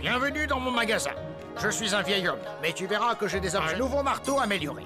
Bienvenue dans mon magasin. Je suis un vieil homme, mais tu verras que j'ai des. Un ah, nouveau marteau amélioré.